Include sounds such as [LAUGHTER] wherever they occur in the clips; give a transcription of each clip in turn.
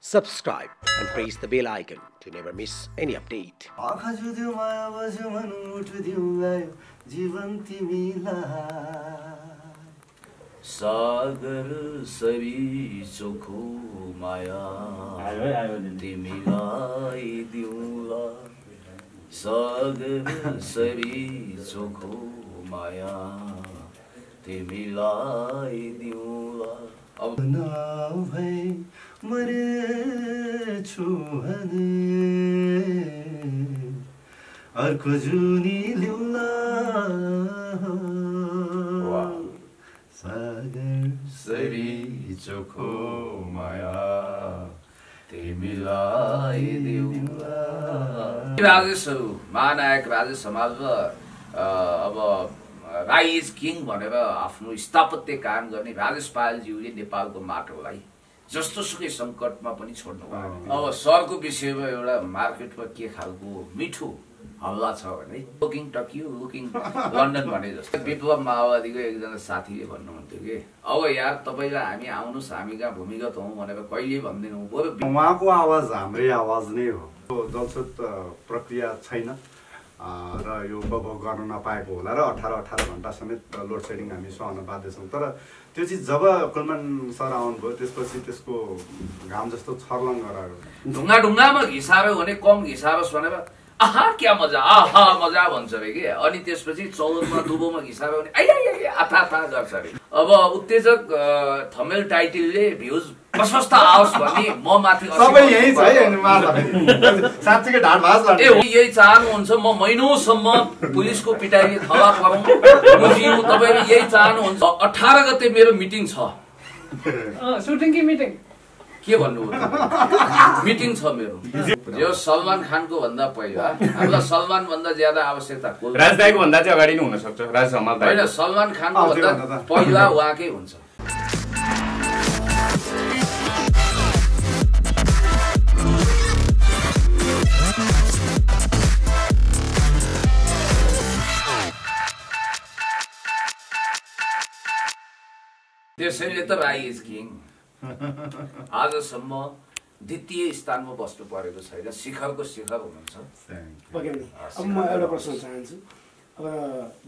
subscribe and press the bell icon to never miss any update. आँखा जुद्यो माया बज्यो मन मुटु दिउँलायो जीवन तिमीलाई सागर सरी चोखो माया है तिमीलाई दिउँला सागर सरी चोखो माया तिमीलाई दिउँला अब नभए मरेछु भने अर्को जुनी ल्याउला। सागर सरी चोखो माया तिमीलाई राजेशहरू महानायक राजेश समाजमा अ, अब राई इज किङ भनेर आफ्नो स्थापत्य काम गर्ने राजेश पायलज्यूले नेपालको माटोलाई जस्तो सुकै सङ्कटमा पनि छोड्नु भयो। अब सरको विषयमा एउटा मार्केटमा के खालको मिठो हल्ला छ भने लुकिङ टकियो लुकिङ लन्डन भने जस्तो। विप्लव माओवादीको एकजना साथीले भन्नुहुन्थ्यो कि अब यार तपाईँलाई हामी आउनुहोस् हामी कहाँ भूमिगत हौँ भनेर कहिले भन्दैनौँ? उहाँको आवाज हाम्रै आवाज नै हो। अ, प्रक्रिया छैन। र यो उपभोग गर्न नपाएको होला र अठार अठार घन्टा समेत लोड सेडिङ हामी सहन बाध्य छौँ तर त्यो चिज जब कुलमान सर आउनुभयो त्यसपछि त्यसको घाम जस्तो छर्लङ गरायो ढुङ्गा ढुङ्गामा घिसारो भने कम घिसारोस् भनेर आहा क्या मजा आहा मजा भन्छ अरे कि? अनि त्यसपछि चौधमा दुबोमा घिसारो भने आइ आइ आइ आथा आथा गर्छ अरे। अब उत्तेजक थमेल टाइटलले भ्युज प्रशस्त आओस् भन्ने म माथि ए हो, यही चाहनुहुन्छ म महिनौसम्म पुलिसको पिटाइले थला परौँ बुझिनु तपाईँले यही चाहनुहुन्छ। अठार गते मेरो मिटिङ छ। सुटिङ कि मिटिङ? के भन्नुभयो मिटिङ छ मेरो। यो सलमान खानको भन्दा पहिला हामीलाई सलमान भन्दा ज्यादा आवश्यकता को राजदाईको भन्दा चाहिँ अगाडि नै हुनसक्छ। राज होइन सलमान खानको भन्दा। पहिला उहाँकै हुन्छ। त्यसैले त राई इज किङ। [LAUGHS] आजसम्म द्वितीय स्थानमा बस्नु परेको छैन। शिखरको शिखर हुनुहुन्छ। अब म एउटा प्रश्न चाहन्छु। अब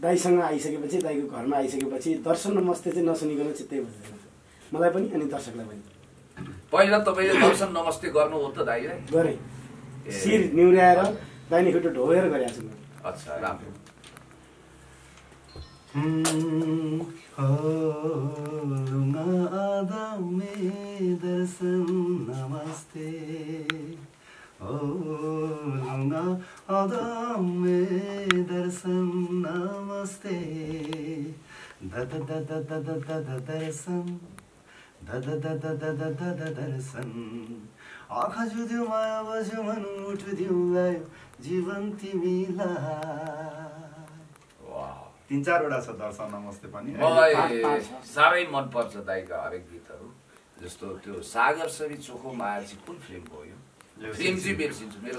दाईसँग आइसकेपछि दाईको घरमा आइसकेपछि दर्शन नमस्ते चाहिँ नसुनिकन चित्तै बुझ्दैन मलाई पनि अनि दर्शकलाई पनि। पहिला तपाईँले दर्शन नमस्ते गर्नु हो त दाइलाई गरेँ। शिर निहुर्याएर दाहिने खुट्टो ढोएर गरेको छु मैले अच्छा राम्रो। मे दर्शन नमस्ते ओङ्गा अदम मे दर्शन नमस्ते दद दद दद दद दर्शन दद जुद्यो माया बज्यो मन उठ दिउँलाई जीवन तिमीलाई तिन चारवटा छ दर्शन नमस्ते पनि मलाई साह्रै मनपर्छ दाइका हरेक गीतहरू जस्तो त्यो सागर सरी चोखो माया चाहिँ कुन फिल्मको हो यो फिल्म चाहिँ। बिर्सिन्छु मेरो।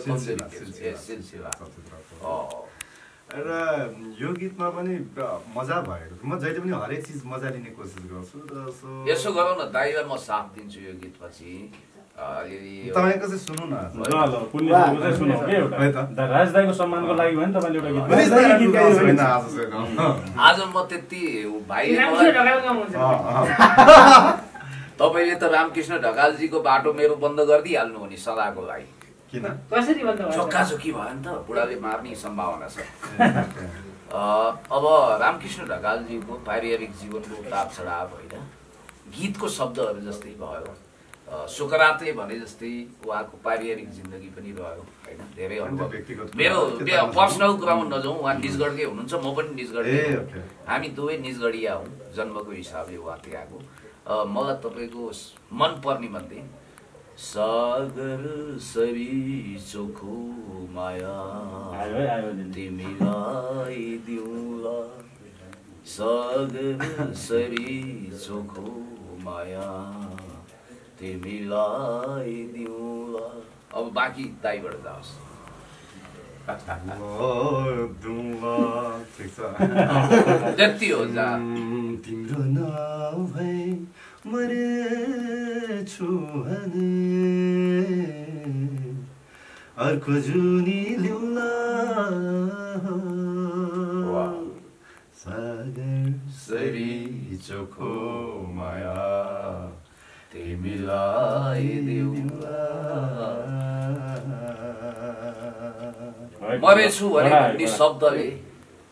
र यो गीतमा पनि मजा भएको छ। म जहिले पनि हरेक चिज मजा लिने कोसिस गर्छु र यसो गरौँ न दाइलाई म साथ दिन्छु यो गीतपछि तपाईँको चाहिँ सुनौ न ल ल पुण्यको चाहिँ सुनौ के एउटा है त। दा राजदाईको सम्मानको लागि भयो नि तपाईँले एउटा गीत आज म त्यति अँ। [LAUGHS] तपाईँले त रामकृष्ण ढकालजीको बाटो मेरो बन्द गरिदिइहाल्नु हो नि सदाको लागि। किन? भयो? चोक्काचोकी भयो नि त बुढाले मार्ने सम्भावना छ। [LAUGHS] अ, अब रामकृष्ण ढकालजीको पारिवारिक जीवनको उतार चढाव होइन। गीतको शब्दहरू जस्तै भयो। सुकरातले भने जस्तै उहाँको पारिवारिक जिन्दगी पनि रह्यो होइन? धेरै अनुभव। मेरो त्यो त अन्त- पर्सनल कुरामा नजाउँ उहाँ निजगढकै हुनुहुन्छ म पनि निजगढकै ए, हुँ। ओके। हामी दुवै निजगढिया हौँ जन्मको हिसाबले उहाँ त्यहाँको। अ, मलाई तपाईँको मनपर्ने मध्ये सागर सरी चोखो माया तिमीलाई दिउँला। सागर सरी चोखो माया। तिमीलाई दिउँला। अब बाँकी दाइबाट जाओस्। त्यति हो जा। तिम्रो नभए मरेछु भने। अर्को जुनी ल्याउला सागर सरी चोखो माया। तिमीलाई दिउँला भने मरेछु भन्ने शब्दले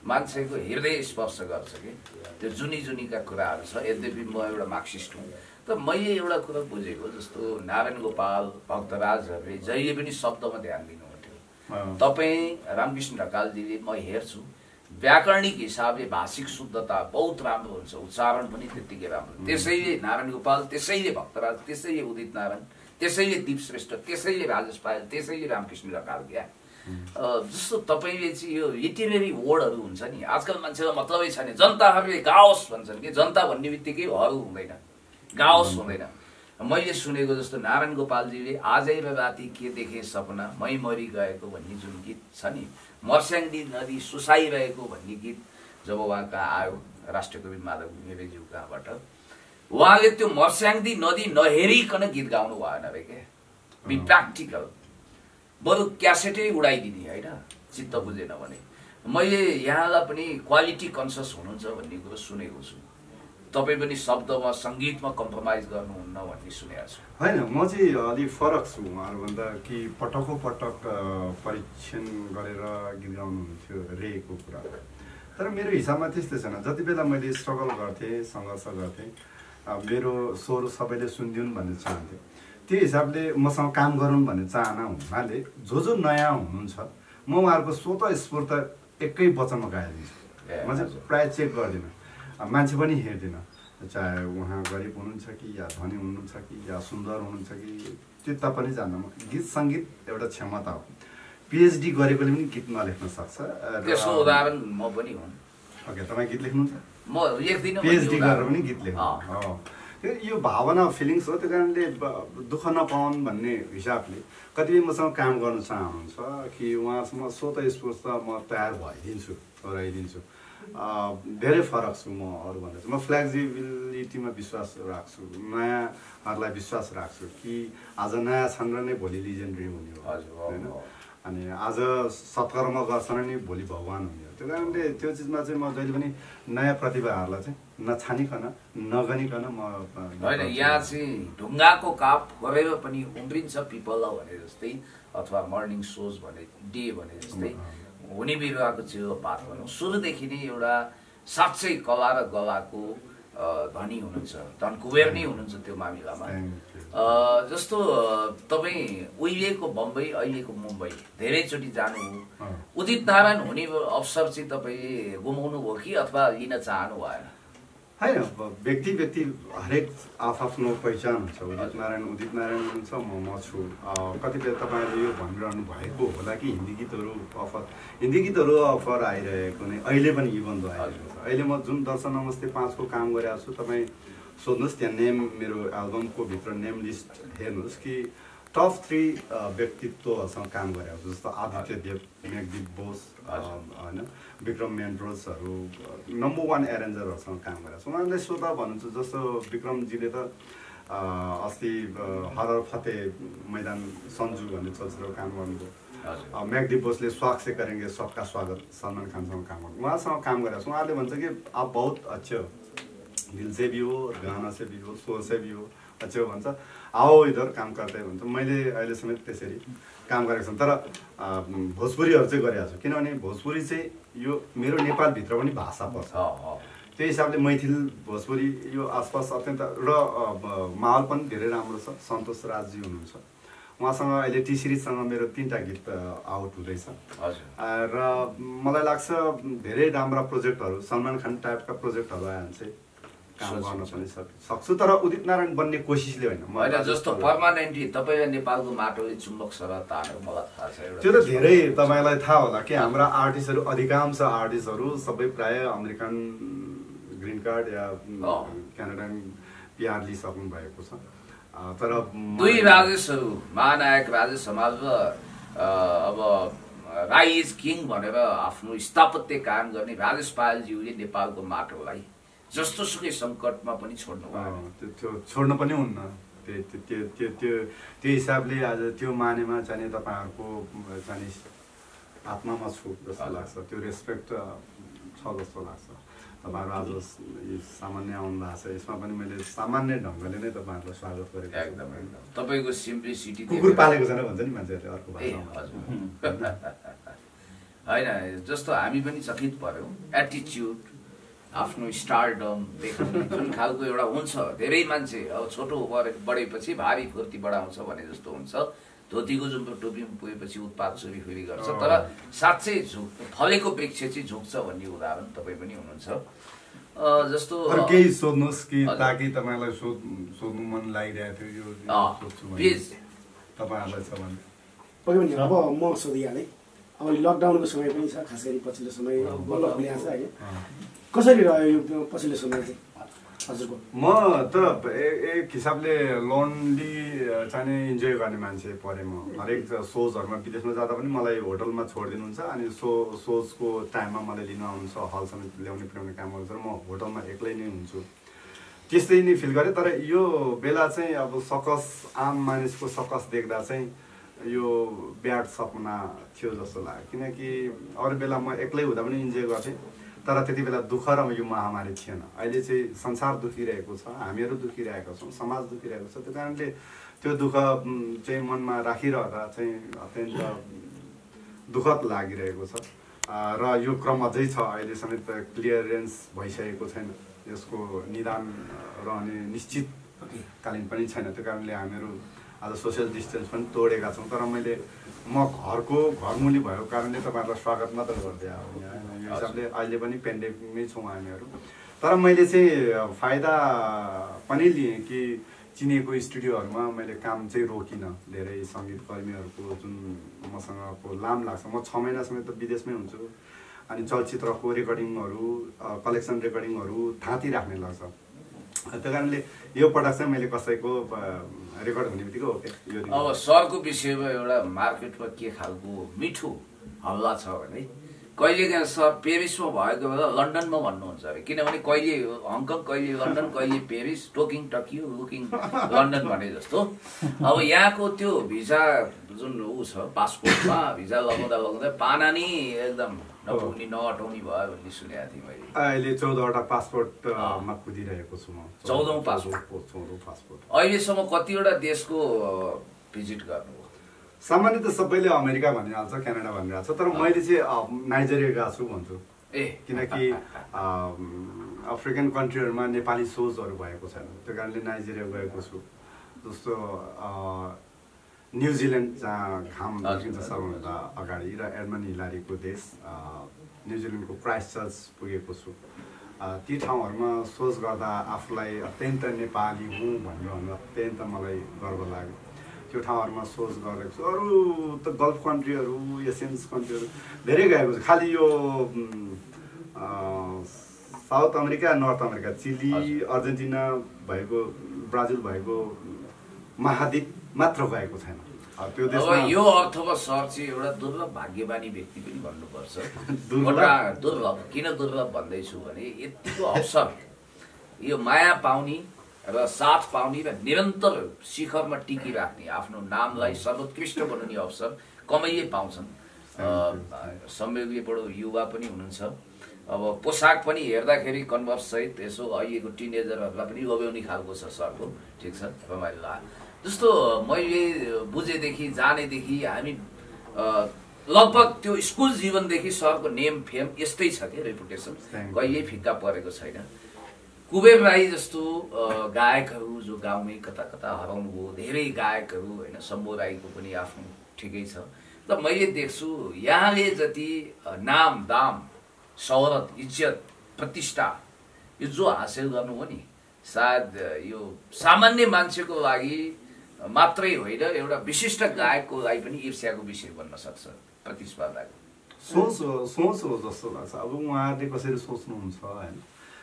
मान्छेको हृदय स्पर्श गर्छ कि त्यो जुनी जुनीका कुराहरू छ यद्यपि म एउटा मार्क्सिस्ट हुँ तर मैले एउटा कुरा बुझेको जस्तो नारायण गोपाल भक्तराजहरूले जहिले पनि शब्दमा ध्यान दिनुहुन्थ्यो तपाईँ रामकृष्ण ढकालजीले म हेर्छु व्याकरणिक हिसाबले भाषिक शुद्धता बहुत राम्रो हुन्छ उच्चारण पनि त्यत्तिकै राम्रो त्यसैले नारायण गोपाल त्यसैले भक्तराज त्यसैले उदित नारायण त्यसैले दीप श्रेष्ठ त्यसैले राजेश पायल त्यसैले रामकृष्ण अ, जस्तो तपाईँले चाहिँ यो लिटेरेरी वर्डहरू हुन्छ नि आजकल मान्छेलाई मतलबै छैन। जनताहरूले गाओस् भन्छन् कि जनता भन्ने बित्तिकै हरू हुँदैन। गाओस् हुँदैन। मैले सुनेको जस्तो नारायण गोपालजीले आजै र राति के देखे सपना मै मरि गएको भन्ने जुन गीत छ नि मर्स्याङ्दी नदी सुसाइरहेको भन्ने गीत जब उहाँ कहाँ आयो राष्ट्रिय कवि माधव घिमिरेज्यू कहाँबाट उहाँले त्यो मर्स्याङ्दी नदी नहेरिकन गीत गाउनु भएन अरे क्या बी प्र्याक्टिकल बरु क्यासेटै उडाइदिने होइन? चित्त बुझेन भने। मैले यहाँलाई पनि क्वालिटी कन्सियस हुनुहुन्छ भन्ने कुरो सुनेको छु। तपाईँ पनि शब्दमा सङ्गीतमा कम्प्रोमाइज गर्नुहुन्न भन्ने सुनेको छु। होइन म चाहिँ अलिक फरक छु उहाँहरूभन्दा कि पटकौ पटक परीक्षण गरेर गीत गाउनुहुन्थ्यो रेको कुरा। तर मेरो हिसाबमा त्यस्तो छैन। जति बेला मैले स्ट्रगल गर्थेँ सङ्घर्ष गर्थेँ मेरो स्वर सबैले सुनिदिउन् भन्ने चाहन्थेँ। त्यो हिसाबले मसँग काम गरौँ भन्ने चाहना हुनाले जो जो नयाँ हुनुहुन्छ म उहाँहरूको स्वत स्फूर्त एकै वचनमा गाइदिन्छु। म चाहिँ। प्रायः चेक गर्दिनँ। मान्छे पनि हेर्दिनँ चाहे उहाँ गरिब हुनुहुन्छ कि या धनी हुनुहुन्छ कि या सुन्दर हुनुहुन्छ कि त्यो पनि जान्न म गीत सङ्गीत एउटा क्षमता हो पिएचडी गरेकोले पनि गीत नलेख्न सक्छ त्यसको उदाहरण म पनि हुँ ओके तपाईँ गीत लेख्नुहुन्छ म लेख्दिनँ भन्ने पिएचडी गरेर। पनि गीत लेख्नु। हो। यो भावना फिलिङ्स हो त्यो कारणले दुःख नपाउन् भन्ने हिसाबले कतिपय मसँग काम गर्न चाहनुहुन्छ कि उहाँसँग स्वत स्फूर्त म तयार भइदिन्छु गराइदिन्छु धेरै फरक छु म अरूभन्दा चाहिँ। म फ्लेक्जिबिलिटीमा विश्वास राख्छु। नयाँहरूलाई विश्वास राख्छु कि आज नयाँ छन् र नै भोलि लिजेन्डरी हुने हो। हजुर, हो, होइन। अनि आज सत्कर्म गर्छन् नि भोलि भगवान् हुने हो। त्यो कारणले त्यो चिजमा चाहिँ म जहिले पनि नयाँ प्रतिभाहरूलाई चाहिँ नछानिकन नगनिकन म होइन यहाँ चाहिँ ढुङ्गाको काप फोरेर पनि उम्रिन्छ पिपल भने जस्तै अथवा मर्निङ सोज भने डे भने जस्तै हुने बिरुवाको चियो पात भनौँ सुरुदेखि नै एउटा साँच्चै कला र गलाको धनी हुनुहुन्छ धन कुबेर नै हुनुहुन्छ त्यो मामिलामा। जस्तो तपाईँ उहिलेको बम्बई अहिलेको मुम्बई धेरैचोटि जानुभयो। उदित नारायण हुने अवसर चाहिँ तपाईँले गुमाउनु भयो कि अथवा लिन चाहनु भएन होइन व्यक्ति व्यक्ति हरेक आफ्नो पहिचान हुन्छ। उदित नारायण उदित नारायण हुनुहुन्छ म म छु। कतिपय तपाईँले यो भनिरहनु भएको होला कि हिन्दी गीतहरू अफर हिन्दी गीतहरू अफर आइरहेको नै अहिले पनि इभन आइरहेको छ। अहिले म जुन दर्शन नमस्ते पाँचको काम गरिरहेको छु तपाईँ सोध्नुहोस् त्यहाँ नेम मेरो एल्बमको भित्र नेम लिस्ट हेर्नुहोस् कि टप थ्री व्यक्तित्वहरूसँग काम गरेको छु जस्तो आदित्य देव मेघदीप बोस होइन विक्रम मेन्ड्रोसहरू नम्बर वान एरेन्जरहरूसँग काम गरेको छु उहाँले स्वतः भन्नुहुन्छ जस्तो विक्रमजीले त अस्ति हरर फते मैदान सन्जु भन्ने चलचित्र काम गर्नुभयो। म्यागदीप बोसले स्वाग से करेंगे सबका स्वागत सलमान खानसँग काम गर्नु। उहाँसँग काम गरेको छु उहाँले भन्छ कि आप बहुत अच्छे हो। दिल से भी हो गाना से भी हो स्वर से भी हो अच्छे हो भन्छ। आओ इधर काम गर्दै भन्छ मैले अहिले समेत त्यसरी काम गरेको छु। तर भोजपुरीहरू चाहिँ गरिरहेको छु। किनभने भोजपुरी चाहिँ यो मेरो नेपालभित्र पनि भाषा पर्छ। त्यही हिसाबले मैथिल भोजपुरी यो आसपास अत्यन्त र माहौल पनि धेरै राम्रो छ। सन्तोष राजजी हुनुहुन्छ। उहाँसँग अहिले टी सिरिजसँग मेरो तिनवटा गीत आउट हुँदैछ। हजुर। र मलाई लाग्छ धेरै राम्रा प्रोजेक्टहरू सलमान खान टाइपका प्रोजेक्टहरू आयो भने चाहिँ काम गर्न पनि सक- सक्छु तर उदित नारायण बन्ने कोसिसले होइन। होइन जस्तो पर्मानेन्टली तपाईँलाई नेपालको माटोले चुम्बक सर तानेको मलाई थाहा छ। त्यो त धेरै तपाईँलाई थाहा होला कि हाम्रा आर्टिस्टहरू अधिकांश आर्टिस्टहरू सबै प्राय अमेरिकन ग्रिन कार्ड या अँ। क्यानाडियन पिआर लिइसक्नु भएको छ। तर दुई राजेशहरू महानायक राजेश समाज र अब राई इज किङ भनेर आफ्नो स्थापत्य कायम गर्ने राजेश पायलज्यूले नेपालको माटोलाई जस्तो सुकै सङ्कटमा पनि छोड्नु त्यो छोड्न पनि हुन्न। त्यो त्यो त्यो त्यो हिसाबले आज त्यो मानेमा चाहिँ तपाईँहरूको चाहिँ आत्मामा छु जस्तो लाग्छ। त्यो रेस्पेक्ट छ जस्तो लाग्छ। तपाईँहरू आज सामान्य आउनु भएको छ। यसमा पनि मैले सामान्य ढङ्गले नै तपाईँहरूलाई स्वागत गरेको। एकदम तपाईँको सिम्प्लिसिटी कुकुर पालेको छैन भन्छ नि मान्छेहरूले अर्को भाषामा। [LAUGHS] [LAUGHS] होइन जस्तो हामी पनि चकित पऱ्यौँ एटिच्युड आफ्नो स्टारडम देखाउने जुन खालको एउटा हुन्छ धेरै मान्छे अब छोटो बढे बढेपछि भारी फुर्ती बढाउँछ भने जस्तो हुन्छ। धोतीको जुन टोपीमा पुगेपछि उत्पाद चोरी फेरि गर्छ तर साँच्चै झुक फलेको वृक्ष चाहिँ झुक्छ भन्ने उदाहरण तपाईँ पनि हुनुहुन्छ। अ, जस्तो अरू केही सोध्नुहोस् कि। ताकि तपाईँलाई सोध सोध्नु मन लागिरहेको थियो यो तपाईँहरूलाई छ भने। अब म सोधिहालेँ। अब लकडाउनको समय पनि छ खास गरी पछिल्लो समय बल्ल छ होइन। कसरी रह्यो यो पछिल्लो समय चाहिँ म त एक हिसाबले लोन्ली चाहिँ इन्जोय गर्ने मान्छे परेँ म। हरेक सोजहरूमा विदेशमा जाँदा पनि मलाई होटलमा छोडिदिनुहुन्छ अनि सो सोजको टाइममा मलाई लिनु आउनुहुन्छ हलसम्म ल्याउने पुर्याउने काम र म होटलमा एक्लै नै हुन्छु। त्यस्तै नै फिल गरेँ तर यो बेला चाहिँ अब सकस आम मानिसको सकस देख्दा चाहिँ यो ब्याड सपना थियो जस्तो लाग्यो। किनकि अरू बेला म एक्लै हुँदा पनि इन्जोय गर्थेँ। तर त्यति बेला दुःख र यो महामारी थिएन। अहिले चाहिँ संसार दुखिरहेको छ हामीहरू दुखिरहेका छौँ समाज दुखिरहेको छ। त्यो कारणले त्यो दुःख चाहिँ मनमा राखिरहँदा चाहिँ अत्यन्त दुःखद लागिरहेको छ। र यो क्रम अझै छ अहिले समेत क्लियरेन्स भइसकेको छैन। यसको निदान रहने निश्चितकालीन पनि छैन। त्यो कारणले हामीहरू आज सोसियल डिस्टेन्स पनि तोडेका छौँ तर मैले म घरको घरमुली भएको कारणले तपाईँहरूलाई स्वागत मात्र गर्दै आएको यो हिसाबले अहिले पनि पेन्डेमिकमै छौँ हामीहरू। तर मैले चाहिँ फाइदा पनि लिएँ कि चिनिएको स्टुडियोहरूमा मैले काम चाहिँ रोकिनँ। धेरै सङ्गीत कर्मीहरूको जुन मसँगको लाम लाग्छ। म छ महिनासम्म त विदेशमै हुन्छु। अनि चलचित्रको रेकर्डिङहरू कलेक्सन रेकर्डिङहरू थाँती राख्ने लाग्छ। त्यो कारणले यो पटक चाहिँ मैले कसैको रेकर्ड हुने बित्तिकै ओके यो दिन- अब सरको विषयमा एउटा मार्केटमा के खालको मिठो हल्ला छ भने कहिलेकाहीँ सर पेरिसमा भएको बेला लन्डनमा भन्नुहुन्छ अरे। किनभने कहिले हङकङ कहिले लन्डन कहिले पेरिस टोकिङ टकियो लुकिङ लन्डन भने जस्तो। अब यहाँको त्यो भिजा जुन ऊ छ पासपोर्टमा भिजा लगाउँदा लगाउँदा पाना नि एकदम नपुग्ने नअटाउने भयो भन्ने सुनेको थिएँ मैले। अहिले चौधवटा पासपोर्टमा। कुदिरहेको छु म। चौधौँ पासपोर्ट। चौधौँ पासपोर्ट। अहिलेसम्म कतिवटा देशको भिजिट गर्नुभयो? सामान्य त सबैले अमेरिका भनिहाल्छ क्यानाडा भनिरहेको छ तर मैले चाहिँ नाइजेरिया गएको छु भन्छु। ए। किनकि अफ्रिकन कन्ट्रीहरूमा नेपाली सोजहरू भएको छैन। त्यो कारणले नाइजेरिया गएको छु। जस्तो न्युजिल्यान्ड जहाँ घाम देखिन्छ सबभन्दा अगाडि र एडमन हिलारीको देश न्युजिल्यान्डको क्राइस्ट चर्च पुगेको छु। ती ठाउँहरूमा सोच गर्दा आफूलाई अत्यन्त नेपाली हुँ भन्नु अत्यन्त मलाई गर्व लाग्यो। त्यो ठाउँहरूमा सोच गरेको छु अरू त गल्फ कन्ट्रीहरू एसियन्स कन्ट्रीहरू धेरै गएको छु खालि यो South America North America Chile. Argentina भएको ब्राजिल भएको महाद्वीप मात्र गएको छैन त्यो देशमा यो अर्थमा सर चाहिँ एउटा दुर्लभ भाग्यमानी व्यक्ति पनि भन्नुपर्छ [LAUGHS] दुर्लभ? दुर्लभ किन दुर्लभ भन्दैछु भने यतिको अवसर यो माया पाउने र साथ पाउने र निरन्तर शिखरमा टिकिराख्ने आफ्नो नामलाई सर्वोत्कृष्ट बनाउने अवसर कमैले पाउँछन्। बडो युवा पनि हुनुहुन्छ। अब पोसाक पनि हेर्दाखेरि कन्भर्स सहित यसो अहिलेको टिनेजरहरूलाई पनि लोभ्याउने खालको छ सरको। ठिक छ? रमाइलो जस्तो मैले बुझेदेखि जानेदेखि हामी लगभग त्यो स्कुल जीवनदेखि सरको नेम फेम यस्तै छ कि रेपुटेसन. कहिल्यै फिक्का परेको छैन। कुबेर राई जस्तो गायकहरू जो गाउँमै कता कता हराउनुभयो धेरै गायकहरू होइन शम्भु राईको पनि आफ्नो ठिकै छ। त मैले देख्छु यहाँले जति नाम दाम शौरत इज्जत प्रतिष्ठा यो जो हासिल गर्नुभयो नि सायद यो सामान्य मान्छेको लागि मात्रै होइन एउटा विशिष्ट गायकको लागि पनि ईर्ष्याको विषय बन्न सक्छ प्रतिस्पर्धाको। सोच हो सोच हो जस्तो लाग्छ। अब उहाँहरूले कसरी सोच्नुहुन्छ होइन?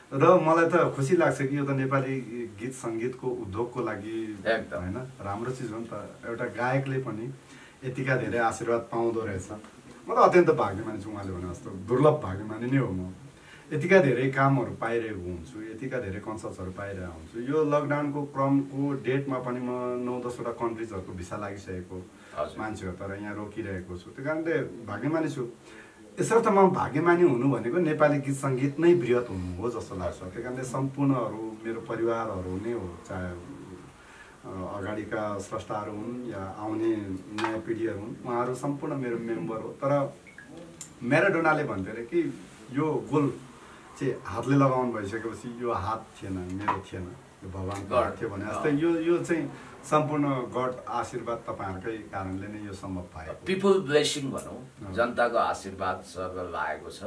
र मलाई त खुसी लाग्छ कि यो त नेपाली गीत सङ्गीतको उद्योगको लागि एकदम। होइन राम्रो चिज हो नि त। एउटा गायकले पनि यतिका धेरै आशीर्वाद पाउँदो रहेछ। म त अत्यन्त भाग्यमानी छु उहाँले भने जस्तो। दुर्लभ भाग्यमानी नै हो म। यतिका धेरै कामहरू पाइरहेको हुन्छु यतिका धेरै कन्सल्ट्सहरू पाइरहेको हुन्छु। यो लकडाउनको क्रमको डेटमा पनि म नौ दसवटा कन्ट्रिजहरूको भिसा लागिसकेको। मान्छे हो तर यहाँ रोकिरहेको छु। त्यो कारणले भाग्यमानी छु। यसर्थ म भाग्यमानी हुनु भनेको नेपाली गीत सङ्गीत नै बृहत हुनु हो जस्तो लाग्छ। त्यही कारणले सम्पूर्णहरू मेरो परिवारहरू नै हो चाहे अगाडिका स्रष्टाहरू हुन् या आउने नयाँ पिँढीहरू हुन् उहाँहरू सम्पूर्ण मेरो मेम्बर हो। तर म्याराडोनाले भन्थ्यो अरे कि यो गोल चाहिँ हातले लगाउनु भइसकेपछि यो हात थिएन मेरो थिएन यो भगवान्को हात थियो भने जस्तै यो यो चाहिँ सम्पूर्ण गड आशीर्वाद तपाईँहरूकै कारणले नै यो सम्भव भएको पिपुल ब्लेसिङ भनौँ जनताको आशीर्वाद सरले लागेको छ।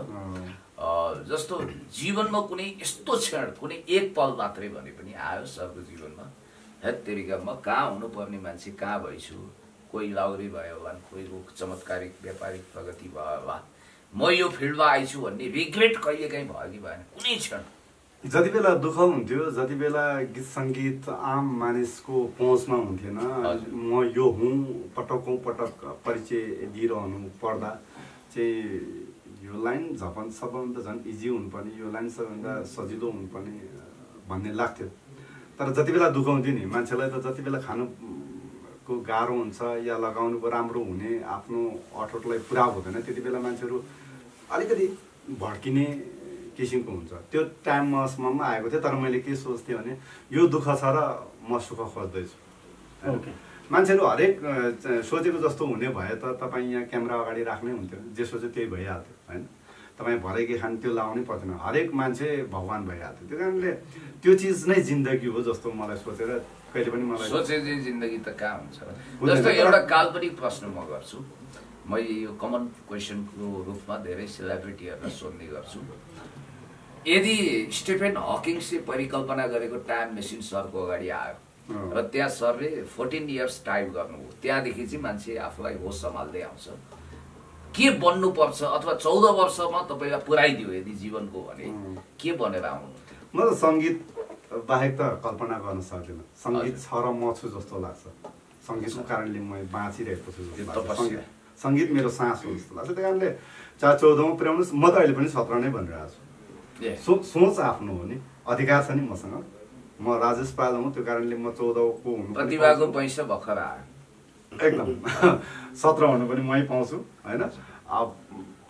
जस्तो जीवनमा कुनै यस्तो क्षण कुनै एक पल मात्रै भने पनि आयो सबको जीवनमा हेत्तेरिका म कहाँ हुनुपर्ने मान्छे कहाँ भइछु? कोही लाउरी भयो होला कोही चमत्कारिक व्यापारिक प्रगति भयो होला म यो फिल्डमा आइछु भन्ने रिग्रेट कहिलेकाहीँ भयो कि भएन कुनै क्षण। जति बेला दुःख हुन्थ्यो जति बेला गीत सङ्गीत आम मानिसको पहुँचमा हुन्थेन। म यो हुँ पटकौँ पटक परिचय दिइरहनु पर्दा चाहिँ यो लाइन झपन सबभन्दा झन् इजी हुनुपर्ने यो लाइन सबभन्दा सजिलो हुनुपर्ने भन्ने लाग्थ्यो तर जति बेला दुःख हुन्थ्यो नि मान्छेलाई त जति बेला खानु को गाह्रो हुन्छ या लगाउनुको राम्रो हुने आफ्नो अठोटलाई पुरा हुँदैन त्यति बेला मान्छेहरू अलिकति भड्किने किसिमको हुन्छ। त्यो टाइमसम्म आएको थियो तर मैले के सोच्थेँ भने यो दुःख छ र म सुख खोज्दैछु। मान्छेहरू हरेक सोचेको जस्तो हुने भए त तपाईँ यहाँ क्यामेरा अगाडि राख्नै हुन्थ्यो। जे सोच्यो त्यही भइहाल्थ्यो। होइन? तपाईँ भरे के खान त्यो लाउनै पर्दैन हरेक मान्छे भगवान् भइहाल्थ्यो। त्यो कारणले त्यो चिज नै जिन्दगी हो जस्तो मलाई सोचेर कहिले पनि मलाई सोचे जिन्दगी त कहाँ हुन्छ। जस्तो एउटा काल्पनिक प्रश्न म गर्छु। मैले यो कमन क्वेसनको रूपमा धेरै सेलिब्रिटीहरूलाई सोध्ने गर्छु। यदि स्टेफेन हकिङ्सले परिकल्पना गरेको टाइम मेसिन सरको अगाडि आयो। र त्यहाँ सरले फोर्टिन इयर्स टाइप गर्नुभयो त्यहाँदेखि चाहिँ मान्छे आफूलाई होस सम्हाल्दै आउँछ। के बन्नुपर्छ अथवा चौध वर्षमा तपाईँलाई पुऱ्याइदियो यदि जीवनको भने। के बनेर आउनु म त सङ्गीत बाहेक त कल्पना गर्न सक्दिनँ। सङ्गीत छ र म छु जस्तो लाग्छ। सङ्गीतको कारणले म बाँचिरहेको छु। सङ्गीत मेरो सास हो जस्तो लाग्छ। त्यही कारणले चाहे चौधौँ पुर्याउनुहोस् म त अहिले पनि सत्र नै भनिरहेको छु। सो सोच आफ्नो हो नि। अधिकार छ नि मसँग। म राजेश पाल हुँ त्यो कारणले म चौधको हुनु प्रतिभाको। पैसा भर्खर आयो। एकदम। [LAUGHS] सत्र हुनु पनि मै पाउँछु होइन? अब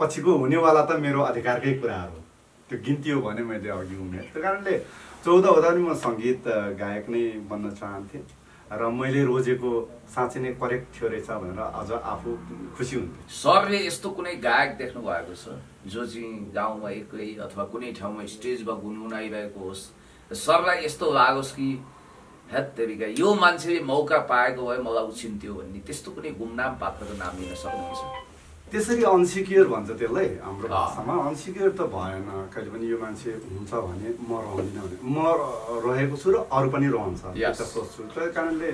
पछिको हुनेवाला त मेरो अधिकारकै कुराहरू हो। त्यो गिन्ती हो भने मैले अघि उमेर त्यो कारणले चौध हुँदा पनि म सङ्गीत गायक नै बन्न चाहन्थेँ। र मैले रोजेको साँच्चै नै करेक्ट थियो रहेछ भनेर अझ आफू खुसी हुन्थेँ सरले यस्तो कुनै गायक देख्नु भएको छ जो चाहिँ गाउँमा एक्लै अथवा कुनै ठाउँमा स्टेजमा गुनगुनाइरहेको होस्? सरलाई यस्तो लागोस् कि हेत तेरिका यो मान्छेले मौका पाएको भए मलाई उछिन्थ्यो भन्ने त्यस्तो कुनै गुमनाम पात्रको नाम लिन सक्नुहुन्छ? त्यसरी अनसिक्योर भन्छ त्यसलाई। हाम्रो। भाषामा अनसिक्योर त भएन। कहिले पनि यो मान्छे हुन्छ भने म रहँदिनँ भने म रहेको छु र अरू पनि रहन्छ। Yes. त्यो सोच्छु। त्यही कारणले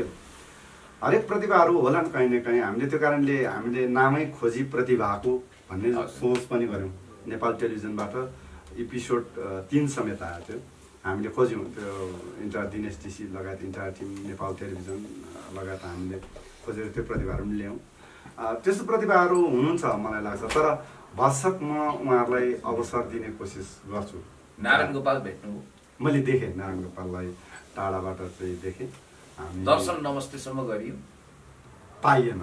हरेक प्रतिभाहरू होला नि कहीँ न कहीँ। हामीले त्यो कारणले हामीले नामै खोजी प्रतिभाको भन्ने। सोच पनि गऱ्यौँ। नेपाल टेलिभिजनबाट एपिसोड तिन समेत आएको थियो हामीले खोज्यौँ त्यो इन्टर दिनेश टिसी लगायत इन्टर टिम नेपाल टेलिभिजन लगायत हामीले खोजेर त्यो प्रतिभाहरू पनि ल्यायौँ। त्यस्तो प्रतिभाहरू हुनुहुन्छ मलाई लाग्छ तर भरसक म उहाँहरूलाई अवसर दिने कोसिस गर्छु। नारायण गोपाल भेट्नु मैले देखेँ नारायण गोपाललाई टाढाबाट चाहिँ देखेँ। हामी दर्शन नमस्तेसम्म गरियो। पाइएन।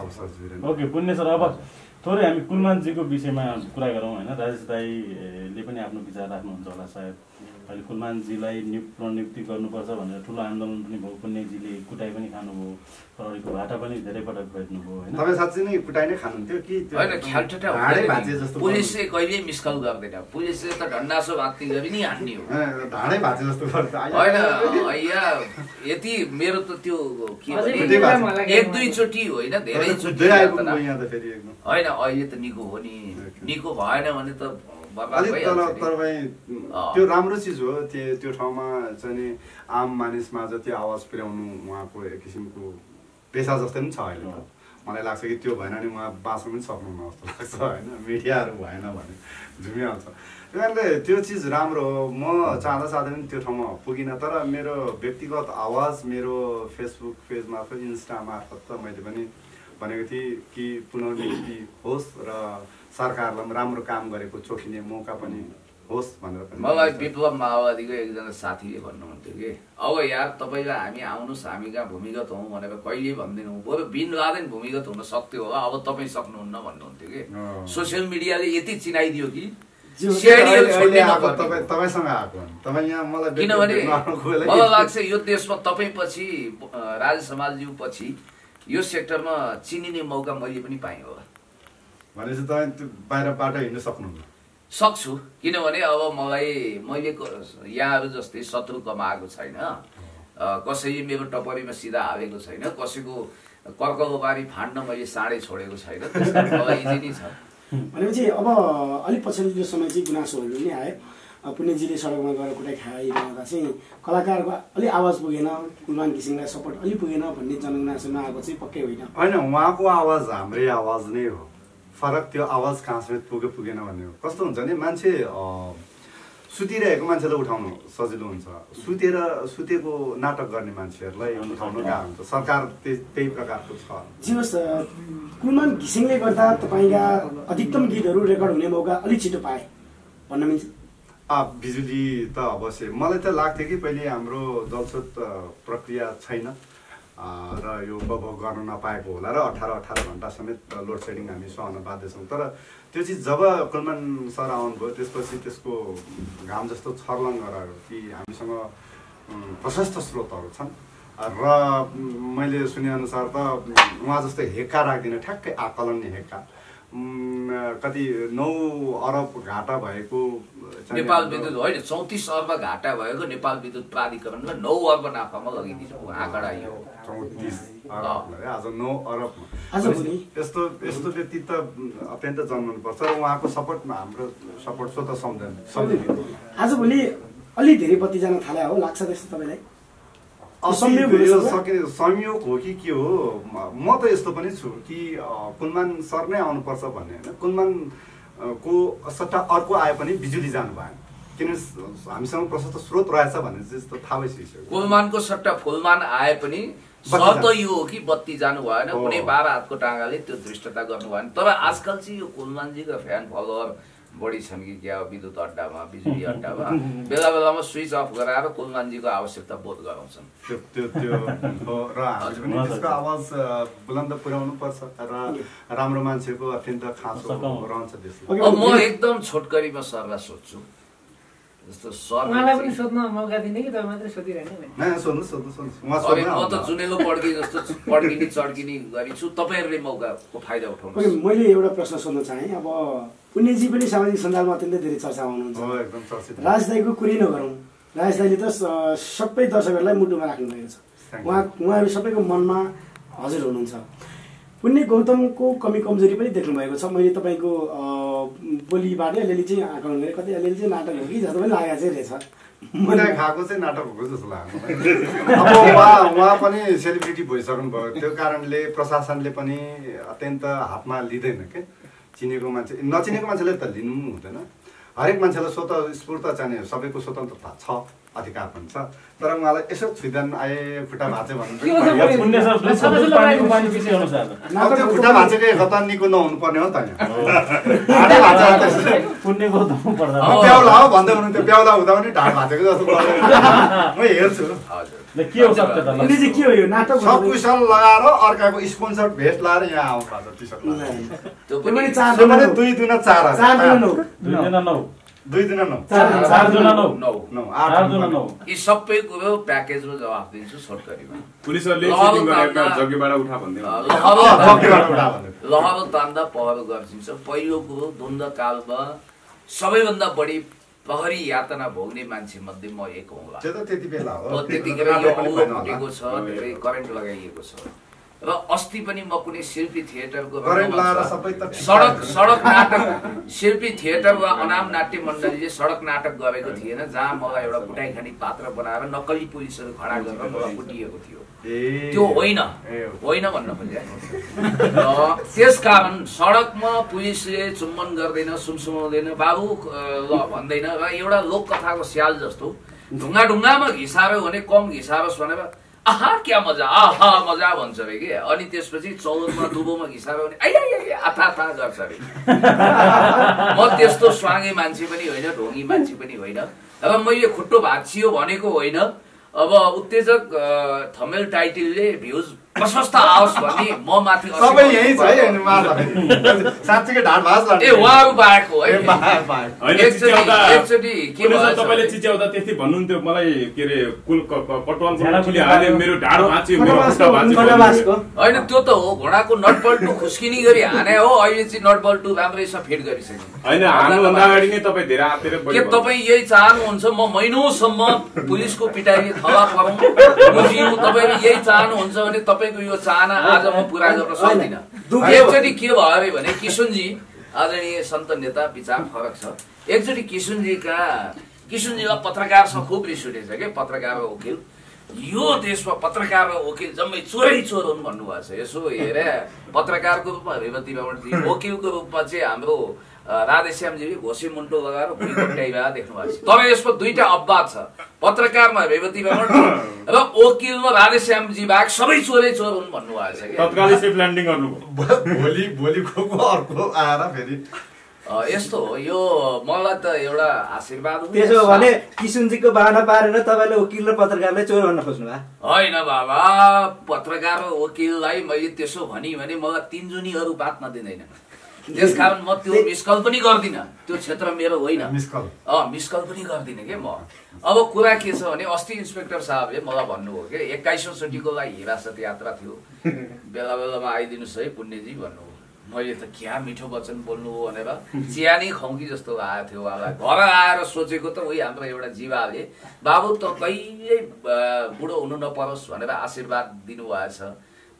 अवसर जुरेन। ओके पुण्य सर अब थोरै हामी कुलमानजीको विषयमा कुरा गरौँ होइन। राजेश दाईले पनि आफ्नो विचार राख्नुहुन्छ होला सायद। अहिले कुलमानजीलाई नियुक्त प्रनियुक्ति गर्नुपर्छ भनेर ठुलो आन्दोलन पनि भयो। पुण्यजीले कुटाइ पनि खानुभयो। प्रहरीको भाटा पनि धेरै पटक भेट्नुभयो होइन? तपाईँ साँच्चै नै कुटाइ नै खानुहुन्थ्यो कि होइन ख्यालठेटा पुलिसले कहिले मिसकल गर्दैन। पुलिसले त डन्डासो भाँती गरी नि हान्ने हो। ढाडै भाँचे जस्तो गर्छ होइन यति मेरो त त्यो के एक दुईचोटि होइन धेरैचोटि होइन अहिले त निको हो नि। निको भएन भने त अलिक नि। तपाईँ। त्यो राम्रो चिज हो त्यो त्यो ठाउँमा चाहिँ नि आम मानिसमा जति आवाज पुर्याउनु उहाँको एक किसिमको पेसा जस्तै पनि छ अहिले त मलाई लाग्छ कि त्यो भएन भने उहाँ बाँच्नु पनि सक्नुहुन्न जस्तो लाग्छ होइन मिडियाहरू भएन भने झुमिहाल्छ त्यही कारणले त्यो चिज राम्रो हो म चाहँदा चाहँदै पनि त्यो ठाउँमा पुगिनँ तर मेरो व्यक्तिगत आवाज मेरो फेसबुक पेज मार्फत इन्स्टा मार्फत त मैले पनि भनेको थिएँ कि पुनर्नियुक्ति होस् र सरकारलाई पनि राम्रो काम गरेको चोखिने मौका पनि होस् भनेर मलाई विप्लव माओवादीको एकजना साथीले भन्नुहुन्थ्यो कि अब यार तपाईँलाई हामी आउनुहोस् हामी कहाँ भूमिगत हौँ भनेर कहिले भन्दैनौँ। बरु बिन लादेन भूमिगत हुन सक्थ्यो होला अब तपाईँ सक्नुहुन्न भन्नुहुन्थ्यो कि। सोसियल मिडियाले यति चिनाइदियो कि किनभने मलाई लाग्छ यो देशमा तपाईँ पछि राज समालज्यू पछि यो सेक्टरमा चिनिने मौका मैले पनि पाएँ होला। भनेपछि तपाईँ त्यो बाहिरबाट हिँड्नु सक्नुहुन्न। सक्छु। किनभने अब मलाई मैले क- यहाँहरू जस्तै शत्रु कमाएको छैन। अ, कसैले मेरो टपरीमा सिधा हालेको छैन। कसैको कर्कलोबारी फाड्न मैले साँडे छोडेको छैन। इजी नै छ। भनेपछि अब अलिक पछिल्लो समय चाहिँ गुनासोहरू पनि आयो अब पुण्यजीले सडकमा गएर कुटाइ खाइरहँदा चाहिँ कलाकारको अलि आवाज पुगेन। कुलमान घिसिङलाई सपोर्ट अलि पुगेन भन्ने जनगुनासो नआएको चाहिँ पक्कै होइन। होइन उहाँको आवाज हाम्रै आवाज नै हो। फरक त्यो आवाज कहाँ समेत पुग्यो पुगेन भन्ने हो। कस्तो हुन्छ भने मान्छे सुतिरहेको मान्छेलाई उठाउनु सजिलो हुन्छ। सुतेर सुतेको नाटक गर्ने मान्छेहरूलाई उठाउनु गाह्रो हुन्छ। सरकार त्यही त्यही प्रकारको छ। जे होस् कुलमान घिसिङले गर्दा तपाईँका अधिकतम गीतहरू रेकर्ड हुने मौका अलिक छिटो पाए। भन्न मिल्छ। आ, बिजुली त अवश्य। मलाई त लाग्थ्यो कि पहिले हाम्रो जलस्रोत प्रक्रिया छैन। र यो उपभोग गर्न नपाएको होला र अठार अठार घन्टा समेत लोड सेडिङ हामी सहन बाध्य छौँ तर त्यो चिज जब कुलमान सर आउनुभयो त्यसपछि त्यसको घाम जस्तो छर्लङ गरायो कि हामीसँग प्रशस्त स्रोतहरू छन्। र मैले सुनेअनुसार त उहाँ जस्तो हेक्का राख्दिनँ ठ्याक्कै आकलन हेक्का। कति नौ अरब घाटा भएको नेपाल विद्युत होइन चौतिस अर्ब घाटा भएको नेपाल विद्युत प्राधिकरणलाई नौ अर्ब नाफामा लगिदिनु आँकडा यो। चौतिस आज नौ अरब? यस्तो यस्तो व्यक्ति त अत्यन्त जन्मनुपर्छ र उहाँको सपोर्टमा हाम्रो सपोर्ट स्वत सम्झन सम्झिनु आजभोलि अलि धेरै बत्ती जान थाले हो लाग्छ त्यस्तो तपाईँलाई असि संयोग यो हुनसक्छ? सके संयोग हो कि के हो म- त यस्तो पनि छु कि कुलमान सर नै आउनुपर्छ भन्ने होइन कुलमान को सट्टा अर्को आए पनि बिजुली जानु भएन किनभने हामीसँग प्रशस्त स्रोत रहेछ भन्ने त थाहा भइसकिसक्यो कुलमानको सट्टा फुलमान आए पनि जानु। यो हो कि बत्ती जानु भएन हो। कुनै बाह्र हातको टाँगाले त्यो दृष्टता गर्नु भएन तर आजकल चाहिँ यो कुलमानजीको फ्यान फलोवर बढी छन् कि क्या विद्युत अड्डामा बिजुली [LAUGHS] अड्डामा। बेला बेलामा स्विच अफ गराएर कुलमानजीको आवश्यकता बोध गराउँछन्। त्यो त्यो त्यो हो र पनि हजुर। त्यसको आवाज बुलन्द पुर्याउनु पर्छ र राम्रो मान्छेको अत्यन्त खाँचो। रहन्छ त्यसमा। म। एकदम छोटकरीमा सरलाई सोध्छु। जस्तो उहाँलाई पनि सर सोध्न मौका दिने कि तपाईँ मात्रै सोधिरहने भने? नयाँ सोध्नु सोध्नु सोध्नु। उहाँ अरे सोध्नु म त आउनु। जुनेलो पड्की जस्तो पड्किने चड्किने गरी छु तपाईँहरूले मौकाको फाइदा उठाउनु मैले एउटा प्रश्न सोध्न चाहेँ। अब पुण्यजी पनि सामाजिक सञ्जालमा अत्यन्तै धेरै चर्चामा हो हुनुहुन्छ चर्चित राजदाईको कुरै नगरौँ। राजदाईले त स- सबै दर्शकहरूलाई मुटुमा राख्नु भएको छ. उहाँ उहाँहरू सबैको मनमा हजुर हुनुहुन्छ। पुण्य गौतमको कमी कमजोरी पनि देख्नु भएको छ। मैले तपाईँको बोलीबाटै अलिअलि चाहिँ आकलन गरेँ। कतै अलिअलि चाहिँ नाटक हो कि जस्तो पनि लागेको चाहिँ रहेछ। मिठाई खाएको चाहिँ नाटक भएको जस्तो लाग्यो मलाई। अब उहाँ उहाँ पनि सेलिब्रिटी भइसक्नु भयो त्यो कारणले प्रशासनले पनि अत्यन्त हातमा लिँदैन के? चिनेको मान्छे नचिनेको मान्छेले त लिनु पनि हुँदैन। हरेक मान्छेलाई स्वत स्फूर्त चाहिने सबैको स्वतन्त्रता छ अधिकार पनि छ। तर उहाँलाई यसो छुइदान आए खुट्टा भाँच्यो भने के भन्छ पनि पुण्य सर प्लिज सबै पानीको पानी पछि अनुसार अब त्यो खुट्टा भाँचेकै नहुनु पर्ने हो त [LAUGHS] प्याउला हो भन्दै हुनुहुन्थ्यो प्याउला हुँदा पनि ढाड भाँचेको जस्तो [LAUGHS] म हेर्छु। हजुर। के हो हो यो नाटक लगाएर अर्काको स्पोन्सर भेस्ट लाएर यहाँ आउनु भएको। दुई दुना चार हजार। चार दुना नौ। दुई जना नौ दुई दुना नौ चार चार दुना नौ नौ नौ आठ चार दुना नौ यी सबै कुरो प्याकेजमा जवाफ दिन्छु पुलिसहरूले। जग्गीबाट उठा भन्दै। लहरो तान्दा- जग्गीबाट उठा भन्दै। लहरो तान्दा पहरो गर्छिन्छ पहिलो कुरो द्वन्द कालमा सबैभन्दा बढी प्रहरी यातना भोग्ने मान्छे मध्ये म एक हुँला। त्यतिखेर यो औलो फुटेको छ करेन्ट लगाइएको छ। र अस्ति पनि म कुनै शिल्पी थिएटरको सडक। सडक नाटक शिल्पी थिएटर वा अनाम नाट्य मण्डलीले सडक नाटक गरेको थिएन जहाँ मलाई एउटा कुटाइ खाने पात्र बनाएर नक्कली पुलिसहरू खडा गरेर मलाई कुटिएको थियो। त्यो होइन। होइन भन्न खोजेँ। [LAUGHS] त्यस कारण सडकमा पुलिसले चुम्बन गर्दैन सुमसुमाउँदैन बाबु ल भन्दैन। र एउटा लोककथाको स्याल जस्तो ढुङ्गा ढुङ्गामा घिसारो भने कम घिसारोस् भनेर आहा क्या मजा? आहा मजा भन्छ अरे कि? अनि त्यसपछि चौरमा दुबोमा घिसारो भने आइ आथा आथा गर्छ अरे। [LAUGHS] म त्यस्तो स्वाङ्गे मान्छे पनि होइन ढोङ्गी मान्छे पनि होइन। र मैले खुट्टो भाँचियो भनेको होइन। अब उत्तेजक थमेल टाइटलले भ्युज प्रशस्त आओस् भन्ने म माथि सबै यहीँ छ है [LAUGHS] साँच्चीकै ढाड ए उहाँहरू है। एकचोटि के तपाईँले चिच्याउँदा त्यति भन्नुहुन्थ्यो मलाई के अरे कुल कटवाल मेरो ढाड भाँच्यो मेरो खुट्टा भाँच्यो कटवासको होइन त्यो त हो घोडाको नटबल्टु खुस्किनी गरी हाने हो अहिले चाहिँ नटबल्टु राम्रैसँग फिट होइन अगाडि नै तपाईँ धेरै आत्तिर के तपाईँ यही चाहनुहुन्छ म महिनौसम्म पुलिसको पिटाइले थला परौँ [LAUGHS] बुझिनु तपाईँले यही चाहनुहुन्छ भने तपाईँको यो चाहना आज म पुरा गर्न सक्दिनँ। एकचोटि के भयो अरे भने किसुनजी आदरणीय सन्त नेता विचार फरक छ। एकचोटि किसुनजीका किसुनजीलाई पत्रकारसँग खुब रिस उठेछ क्या पत्रकार र वकिल। यो देशमा पत्रकार र वकिल जम्मै चोरै चोर हुन् भन्नुभएको छ। यसो हेरे पत्रकारको रूपमा रेवती बाबुजी वकिलको रूपमा चाहिँ हाम्रो राधेश्यामजीले घोसी मुन्टो लगाएर भुइँ कोट्याइभए देख्नु भएको छ। तर यसमा दुईटा अपवाद छ। पत्रकारमा रेवती बाबु र वकिलमा राधेश्यामजी बाहेक सबै चोरै चोर हुन् भन्नुभएको छ क्या। तत्कालै सेफ ल्यान्डिङ गर्नुभयो। भोलि भोलिको अर्को आएर फेरि। अ, यस्तो हो। यो मलाई त एउटा आशीर्वाद। त्यसो भने किसुनजीको बाहना पारेर तपाईँले वकिल र पत्रकारलाई चोर भन्न खोज्नु भयो होइन बाबा। पत्रकार र वकिललाई मैले त्यसो भनी भने मलाई तिन जुनीहरू बाँच्न दिँदैन त्यसकारण म त्यो मिसकल पनि गर्दिनँ। त्यो क्षेत्र मेरो होइन। Miss call. अँ मिसकल पनि गर्दिनँ कि म? अब कुरा के छ भने अस्ति इन्सपेक्टर साहबले मलाई भन्नुभयो कि एक्काइसौँ चोटिको लागि हिरासत यात्रा थियो। [LAUGHS] बेला बेलामा आइदिनुहोस् है पुण्यजी भन्नुभयो। मैले त क्या मिठो वचन बोल्नु हो भनेर चिया नै कि जस्तो लागेको थियो उहाँलाई। घर आएर सोचेको त उही हाम्रो एउटा जीवाले बाबु त कहिल्यै बुढो हुनु नपरोस् भनेर आशीर्वाद दिनुभएछ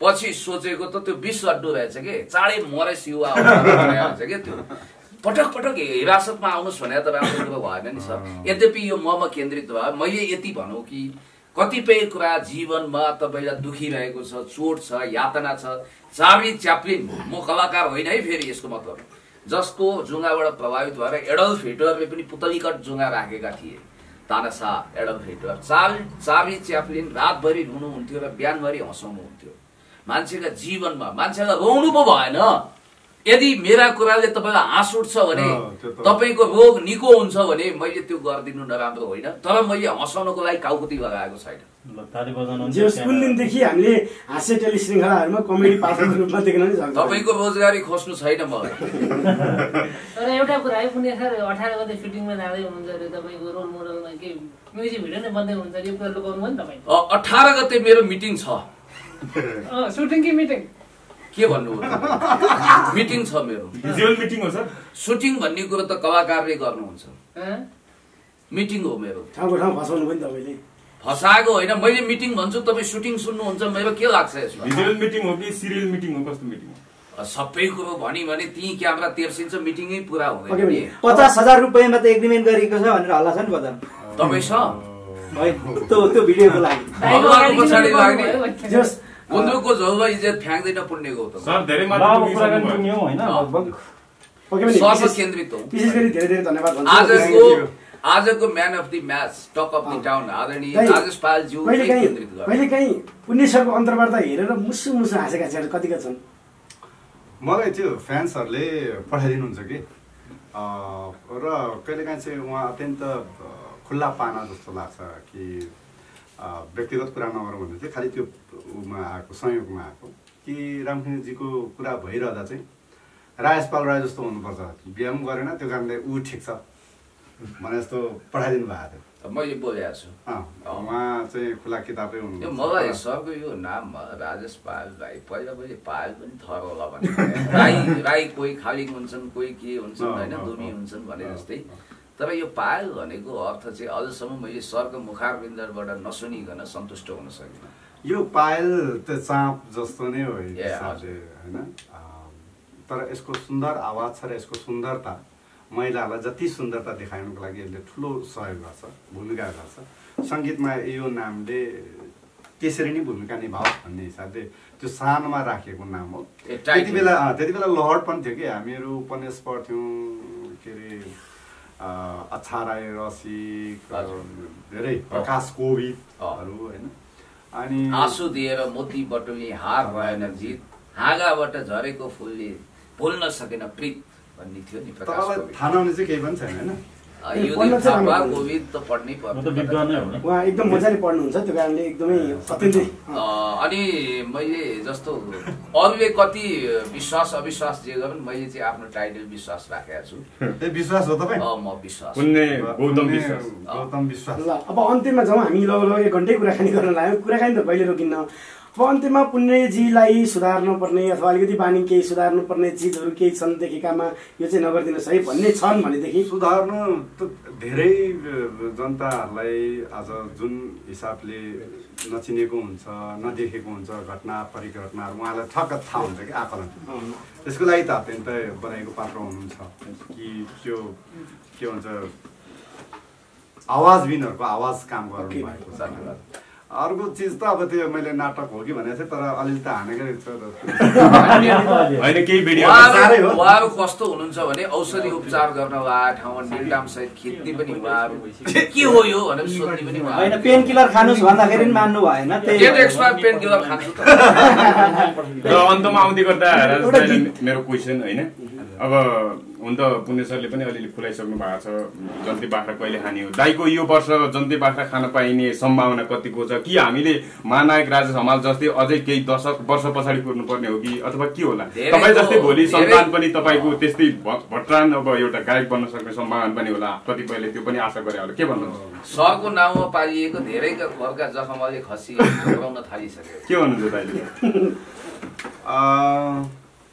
पछि सोचेको त त्यो विष अड्डु रहेछ कि? चाँडै मरेस युवा रहेछ कि त्यो? पटक पटक हिरासतमा आउनुहोस् भनेर त राम्रो कुरो भएन नि सर। यद्यपि यो ममा केन्द्रित भयो। मैले यति भनौँ कि कतिपय कुरा जीवनमा तपाईँलाई दुखिरहेको छ चोट छ यातना छ। चार्ली च्याप्लिन म कलाकार होइन है फेरि यसको मतलब। जसको जुङ्गाबाट प्रभावित भएर एडल्फ हिटलरले पनि पुतलीकट जुङ्गा राखेका थिए। तानासा एडल्फ हिटलर। चार्ल चार्ली च्याप्लिन रातभरि रुनुहुन्थ्यो र बिहानभरि हँसाउनुहुन्थ्यो। मान्छेका जीवनमा मान्छेलाई रोउनु पो भएन। यदि मेरा कुराले तपाईँलाई हाँस उठ्छ भने तपाईँको रोग निको हुन्छ भने मैले त्यो गरिदिनु नराम्रो होइन। तर मैले हँसाउनको लागि काउकुती लगाएको छैन। ल ताली बजाउनु जे होस्, कुन दिनदेखि हामीले हास्य टेलिश्रृङ्खलाहरूमा कमेडी पात्रको रूपमा देख्न नै सक्छौँ तपाईँको रोजगारी खोज्नु छैन मलाई। [LAUGHS] तर एउटा कुरा है पुण्य सर अठार गते सुटिङमा जाँदै हुनुहुन्छ अरे तपाईँको रोल मोडलमा के म्युजिक भिडियो नै बन्दै हुन्छ अरे यो कुरा लुकाउनु भयो नि तपाईँ अ, अठार गते मेरो मिटिङ छ। सुटिङ कि मिटिङ के भन्नु मिटिङ छ मेरो। भिजुअल मिटिङ हो सर। सुटिङ भन्ने कुरो त कलाकारले गर्नुहुन्छ? मिटिङ हो मेरो। ठाउँको ठाउँ फसाउनु पनि तपाईँले। फसाएको होइन मैले मिटिङ भन्छु तपाईँ सुटिङ सुन्नुहुन्छ मेरो के लाग्छ यसमा? भिजुअल मिटिङ हो कि सिरियल मिटिङ हो कस्तो मिटिङ हो? सबै कुरो भनी भने ती क्यामेरा तेर्सिन्छ मिटिङै पुरा हुँदैन। पचास हजार रुपियाँमा त एग्रिमेन्ट गरिएको छ भनेर हल्ला छ नि बजार है त्यो त्यो भिडियोको लागि। [LAUGHS] गुन्द्रुकको झोलमा इज्जत फ्याँक्दैन पुण्यको त सर धेरै केन्द्रित हो विशेष गरी धेरै धेरै धन्यवाद भन्छु आजको आजको man of the match talk of the town आदरणीय राजेश पालज्यू केन्द्रित कहिले काहीँ पुण्य सरको अन्तर्वार्ता हेरेर मुसु मुसु हाँसेका चाहिँ कतिका छन् मलाई त्यो फ्यान्सहरूले पठाइदिनुहुन्छ कि अँ, र कहिलेकाहीँ चाहिँ उहाँ अत्यन्त खुल्ला पाना जस्तो लाग्छ कि व्यक्तिगत कुरा नगरौँ भन्दै चाहिँ खालि त्यो उमा आएको संयोगमा आएको कि रामसिंहजीको कुरा भइरहँदा चाहिँ राजेश पाल राय जस्तो हुनुपर्छ बिहा पनि गरेन त्यो कारणले ऊ ठिक छ भने जस्तो पठाइदिनु भएको थियो मैले बोलेको छु उहाँ चाहिँ खुला किताबै यो हुनुहुन्छ मलाई सरको यो नाममा राजेश पाल राई पहिला पहिले पाल पनि थर होला भने राई राई कोही खाली हुन्छन् कोही के हुन्छन् होइन दुमी हुन्छन् भने जस्तै। तर यो पाल भनेको अर्थ चाहिँ अझसम्म मैले सरको मुखारबिन्दबाट नसुनिकन सन्तुष्ट हुन सकिनँ। यो पायल त चाँप जस्तो नै हो होइन? तर यसको सुन्दर आवाज छ र यसको सुन्दरता महिलाहरूलाई जति सुन्दरता देखाउनुको लागि यसले ठुलो सहयोग गर्छ भूमिका गर्छ। सङ्गीतमा यो नामले त्यसरी नै भूमिका निभाओस् भन्ने हिसाबले त्यो सानोमा राखिएको नाम हो। त्यति बेला त्यति बेला लहर पनि थियो कि हामीहरू उपन्यास पढ्थ्यौँ के अरे अच्छा राई रसिक। धेरै प्रकाश कोविदहरू होइन अनि आँसु दिएर मोती बटुली हार भएन जित हाँगाबाट झरेको फुलले बोल्न सकेन प्रित भन्ने थियो नि तपाईँलाई। थाहा नहुने चाहिँ केही पनि छैन होइन उहाँ एकदम मजाले पढ्नुहुन्छ त्यो कारणले एकदमै अत्यन्तै अ, अनि मैले जस्तो अरूले कति विश्वास अविश्वास जे गरे मैले चाहिँ आफ्नो टाइटल विश्वास राखेको छु। विश्वास हो तपाईँ? अ, म विश्वास। पुण्य गौतम पुण्य विश्वास। गौतम विश्वास। ल अब अन्त्यमा जाउँ हामी लगभग एक घन्टै कुराकानी गर्न लाग्यौँ कुराकानी त कहिले रोकिन्न? अब अन्त्यमा पुण्यजीलाई सुधार्नु पर्ने अथवा अलिकति बानी केही सुधार्नु पर्ने चिजहरू केही छन् देखेकामा यो चाहिँ नगरिदिनुहोस् है भन्ने छन् भनेदेखि। सुधार्नु त धेरै जनताहरूलाई आज जुन हिसाबले नचिनेको हुन्छ नदेखेको हुन्छ घटना परिघटनाहरू उहाँलाई ठक्क थाहा हुन्छ कि आकलन। त्यसको लागि त अत्यन्तै बनाएको पात्र हुनुहुन्छ। कि त्यो के भन्छ आवाजबिनहरूको आवाज काम गर्नु भएको छ। अर्को चिज त अब त्यो मैले नाटक हो कि भनेको थिएँ तर अलिअलि त हानेकै छ [LAUGHS] उहाँहरू कस्तो हुनुहुन्छ भने औषधि उपचार गर्न वा ठाउँमा निर्दाम सहित खिच्ने पनि उहाँहरू के हो यो भनेर सोध्ने पनि होइन पेन किलर खानुहोस् भन्दाखेरि पनि मान्नु भएन पेन किलर खान्छु र अन्तमा आउँदै गर्दा मेरो क्वेसन होइन? अब हुन त पुण्य सरले पनि अलिअलि खुलाइसक्नु भएको छ। जन्ती बाख्रा कहिले खाने हो? दाईको यो वर्ष जन्ती बाख्रा खान पाइने सम्भावना कतिको छ? कि हामीले महानायक राजेश हमाल जस्तै अझै केही दशक वर्ष पछाडि कुर्नुपर्ने हो कि अथवा के होला? तपाईँ जस्तै भोलि धेरै- सन्तान पनि तपाईँको त्यस्तै भ- भट्रान अब एउटा गायक बन्न सक्ने सम्भावना पनि होला। कतिपयले त्यो पनि आशा गरे होला। के भन्नुहुन्छ? सरको नाउँमा पालिएको धेरैका घरका जखमले खसी थालिसक्यो के भन्नुहुन्छ दाइले? [LAUGHS] अँ,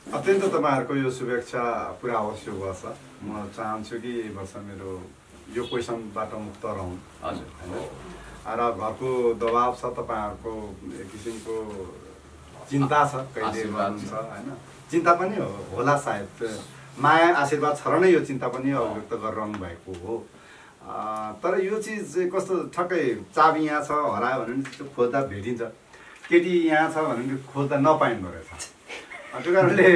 अत्यन्त तपाईँहरूको यो शुभेच्छा पुरा अवश्य हुछ म चाहन्छु कि वर्ष मेरो यो क्वेसनबाट मुक्त रहँ हजुर। होइन? र घरको दबाब छ तपाईँहरूको एक किसिमको चिन्ता छ कहिले गर्नुहुन्छ। होइन? चिन्ता पनि हो होला सायद। माया आशीर्वाद छ र नै यो चिन्ता पनि अभिव्यक्त गरिरहनु भएको हो तर यो चिज चाहिँ कस्तो ठक्कै चाबी यहाँ छ हरायो भने खोज्दा भेटिन्छ। केटी यहाँ छ भने खोज्दा नपाइँदो रहेछ। त्यो कारणले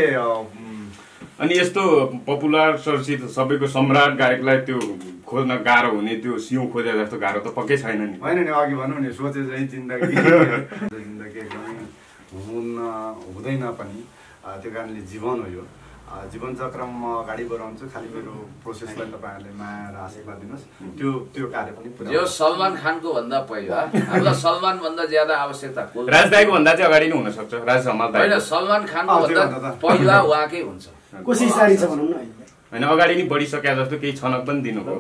अनि यस्तो पपुलर चर्चित सबैको सम्राट गायकलाई त्यो खोज्न गाह्रो हुने त्यो सिउँ खोजे जस्तो गाह्रो त पक्कै छैन नि। होइन नि अघि भनौँ नि सोचे चाहिँ जिन्दगी। जिन्दगी एकदमै हुन हुँदैन पनि। त्यो कारणले जीवन हो यो। अँ, जीवन चक्रमा म अगाडि बढाउँछु खालि मेरो प्रोसेसलाई तपाईँहरूले माया र आशीर्वाद दिनुहोस्। त्यो त्यो कार्य पनि पुरा जो सलमान खानको भन्दा पहिला हामीलाई सलमान भन्दा ज्यादा आवश्यकता को- राज दाईको भन्दा चाहिँ अगाडि नै हुनसक्छ। राज हमाल होइन सलमान खानको भन्दा पहिला उहाँकै हुन्छ। कोसिस जारी छ भनौँ न होइन अगाडि नै बढिसके जस्तो केही छनक पनि दिनुभयो।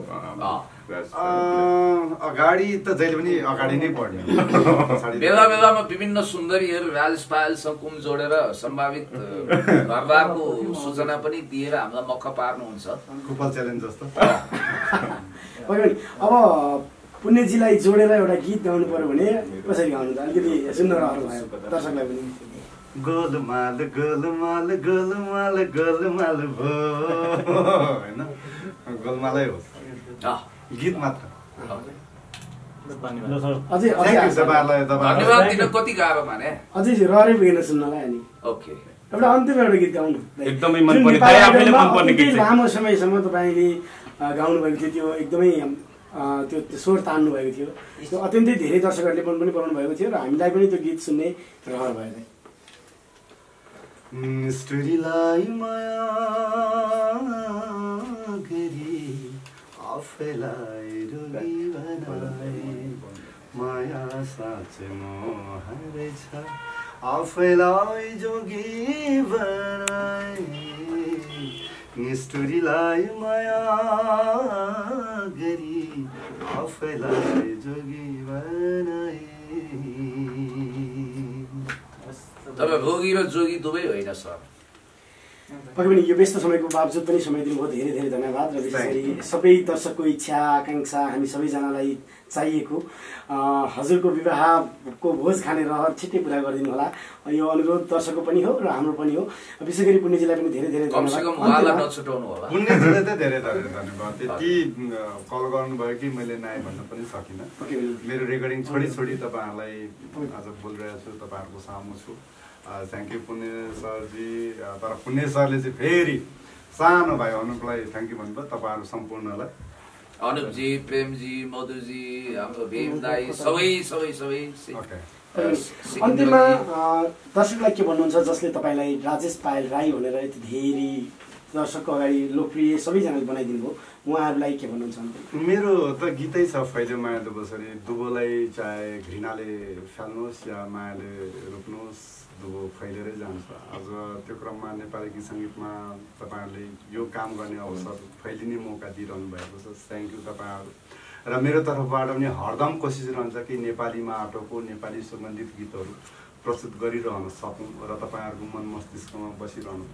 अगाडि त जहिले पनि अगाडि नै बढ्ने पछाडि [LAUGHS] बेला बेलामा विभिन्न सुन्दरीहरू राजेश पायलसँग कुम जोडेर सम्भावित [LAUGHS] घरबारको सूचना पनि दिएर हामीलाई मक्ख पार्नुहुन्छ। कुपल च्यालेन्ज जस्तो। [LAUGHS] अब पुण्यजीलाई जोडेर एउटा गीत गाउनु पर्यो भने कसरी गाउनु त अलिकति सुन्न रहर भयो। दर्शकलाई पनि। गोलमाल गोलमाल गोलमाल गोलमाल भो। होइन? गोलमालै हो। अँ, गीत मात्र अझै रहरै पुगेन सुन्नलाई अनि एउटा अन्तिम एउटा गीत गाउनु एकदमै। लामो समयसम्म तपाईँले गाउनुभएको थियो त्यो एकदमै त्यो त्यो स्वर तान्नु भएको थियो त्यो अत्यन्तै धेरै दर्शकहरूले मन पनि पराउनु भएको थियो र हामीलाई पनि त्यो गीत सुन्ने रहर भयो दाइ। स्टोरीलाई माया गरी आफैलाई बनाए माया साँच्चै मोहरै छ आफैलाई जोगी बनाए स्टोरीलाई माया गरी आफैलाई जोगी बनाए तर रोगी र जोगी दुवै होइन सर पक्कै पनि यो व्यस्त समयको बावजुद पनि समय दिनुभयो धेरै धेरै धन्यवाद र विशेष गरी सबै दर्शकको इच्छा आकाङ्क्षा हामी सबैजनालाई चाहिएको। अ, हजुरको विवाहको भोज खाने रहर छिट्टै पुरा गरिदिनु होला। यो अनुरोध दर्शकको पनि हो र हाम्रो पनि हो। विशेष गरी पुण्यजीलाई पनि धेरै धेरै धन्यवाद। [LAUGHS] त्यति कल गर्नुभयो कि मैले नाइ भन्न पनि सकिनँ। मेरो रेकर्डिङ छोडी छोडी तपाईँहरूलाई आज बोलिरहेको छु तपाईँहरूको सामु छु। थ्याङ्क यू पुण्य सरजी। तर पुण्य सरले चाहिँ फेरि सानो भाइ अनुपलाई थ्याङ्क यू भन्नुभयो तपाईँहरू सम्पूर्णलाई। अनुपजी प्रेमजी मधुजी हाम्रो भीम दाई सबै सबै सबै अन्त्यमा दर्शकलाई के भन्नुहुन्छ जसले तपाईँलाई राजेश पायल राई भनेर यति धेरै दर्शकको अगाडि लोकप्रिय सबैजनाले बनाइदिनु भयो उहाँहरूलाई के भन्नुहुन्छ? मेरो त गीतै छ फैले मायाले बसरी। दुबोलाई चाहे घृणाले फाल्नुहोस् या मायाले रोप्नुहोस्। दुबो फैलिएरै जान्छ। आज त्यो क्रममा नेपाली गीत सङ्गीतमा तपाईँहरूले यो काम गर्ने अवसर फैलिने मौका दिइरहनु भएको छ। थ्याङ्क यू तपाईँहरू। र मेरो तर्फबाट पनि हरदम कोसिस रहन्छ कि नेपालीमा आटोको नेपाली सुगन्धित गीतहरू प्रस्तुत गरिरहन सकौँ र तपाईँहरूको मन मस्तिष्कमा बसिरहनु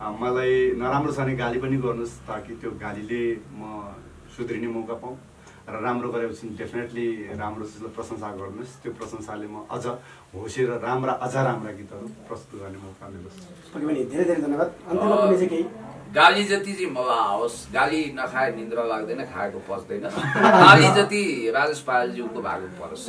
अ, मलाई नराम्रो छ भने गाली पनि गर्नुहोस् ताकि त्यो गालीले म सुध्रिने मौका पाऊँ। र राम्रो गरेपछि डेफिनेटली राम्रो चिजलाई प्रशंसा गर्नुहोस्। त्यो प्रशंसाले म अझ होसेर राम्रा अझ राम्रा गीतहरू प्रस्तुत गर्ने मौका मिलोस् पक्कै पनि धेरै धेरै धन्यवाद। अन्त्यमा कुनै चाहिँ केही? गाली जति चाहिँ मलाई आओस् गाली नखाए निन्द्रा लाग्दैन खाएको पच्दैन। [LAUGHS] गाली जति राजेश पायलज्यूको भएको परोस्।